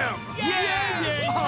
Yeah, yeah, yeah.